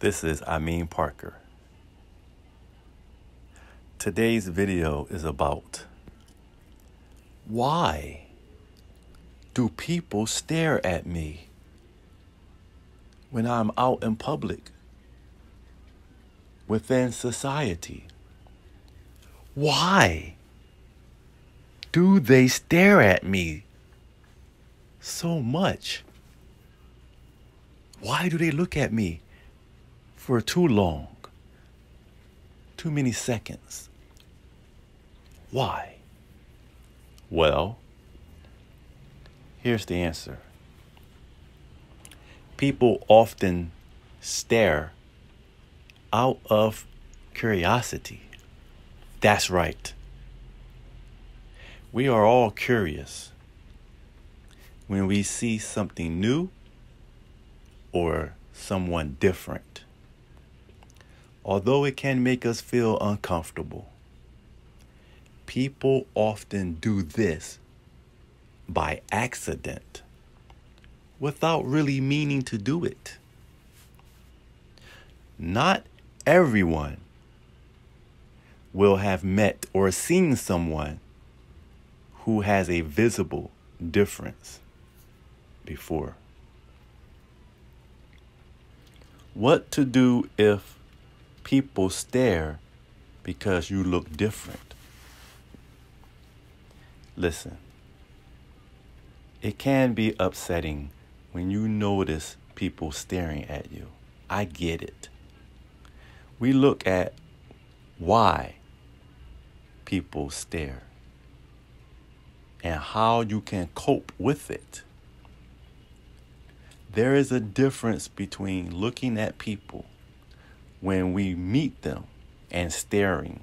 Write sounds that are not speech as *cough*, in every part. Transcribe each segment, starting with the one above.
This is Amin Parker. Today's video is about why do people stare at me when I'm out in public within society? Why do they stare at me so much? Why do they look at me for too long? Too many seconds. Why? Well, here's the answer. People often stare out of curiosity. That's right. We are all curious when we see something new or someone different. Although it can make us feel uncomfortable, people often do this by accident without really meaning to do it. Not everyone will have met or seen someone who has a visible difference before. What to do if people stare because you look different? Listen, it can be upsetting when you notice people staring at you. I get it. We look at why people stare and how you can cope with it. There is a difference between looking at people when we meet them and staring.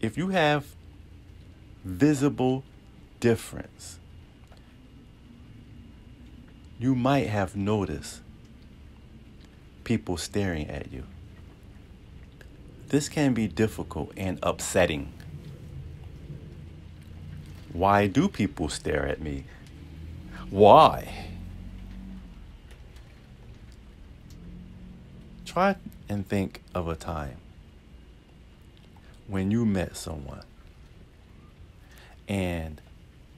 If you have visible difference, you might have noticed people staring at you. This can be difficult and upsetting. Why do people stare at me? Why? Try and think of a time when you met someone and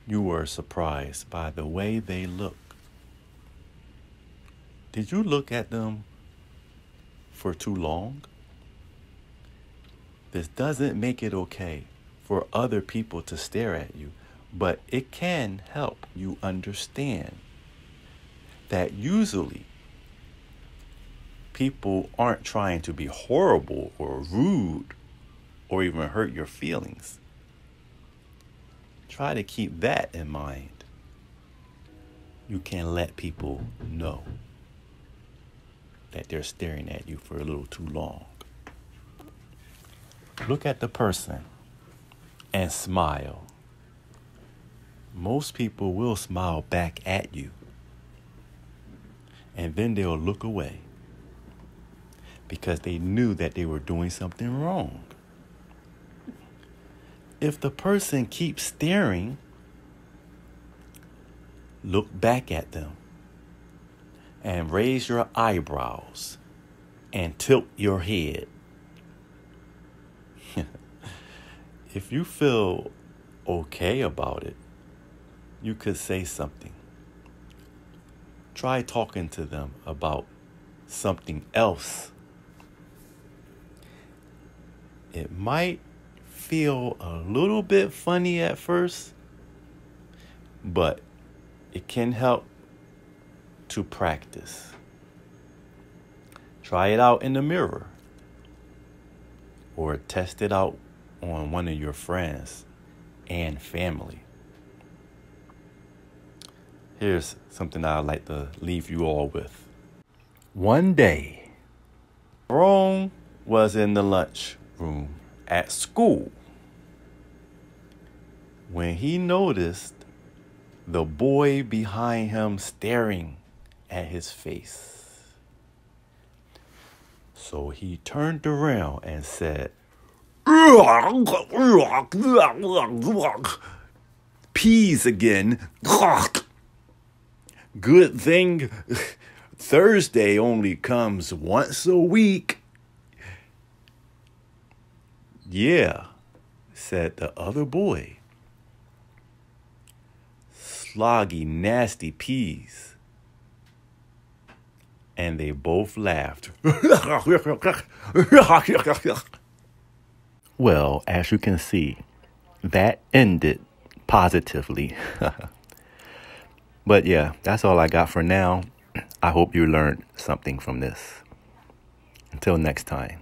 you were surprised by the way they look. Did you look at them for too long? This doesn't make it okay for other people to stare at you, but it can help you understand that usually people aren't trying to be horrible or rude or even hurt your feelings. Try to keep that in mind. You can't let people know that they're staring at you for a little too long. Look at the person and smile. Most people will smile back at you, and then they'll look away because they knew that they were doing something wrong. If the person keeps staring, look back at them and raise your eyebrows and tilt your head. *laughs* if you feel okay about it, you could say something. Try talking to them about something else it might feel a little bit funny at first, but it can help to practice. Try it out in the mirror or test it out on one of your friends and family. Here's something I'd like to leave you all with. One day, Rome was in the lunch room at school when he noticed the boy behind him staring at his face. So he turned around and said, Peas again. Good thing Thursday only comes once a week. Yeah, said the other boy. Sloggy, nasty peas. And they both laughed. *laughs* well, as you can see, that ended positively. *laughs* but yeah, that's all I got for now. I hope you learned something from this. Until next time.